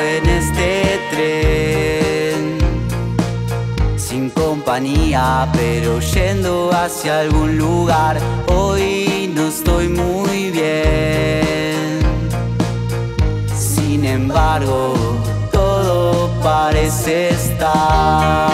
en este tren. Sin compañía, pero yendo hacia algún lugar. Hoy no estoy muy bien. Sin embargo, todo parece estar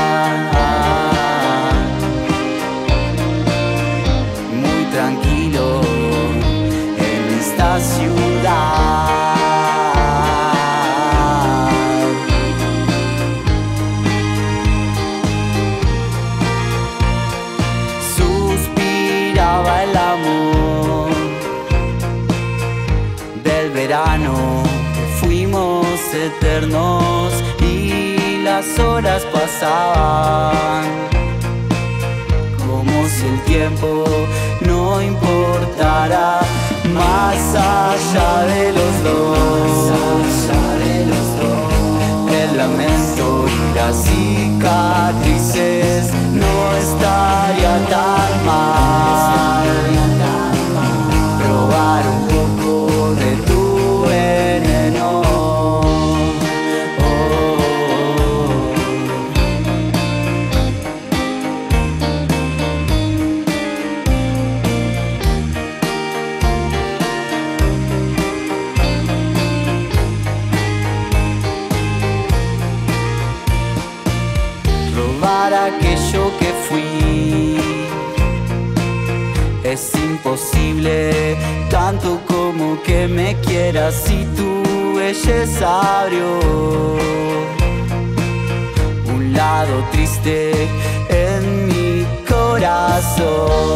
eternos y las horas pasaban como si el tiempo no importara más allá de los dos. El lamento y las cicatrices no estaría aquello que fui. Es imposible, tanto como que me quieras y tu belleza abrió un lado triste en mi corazón.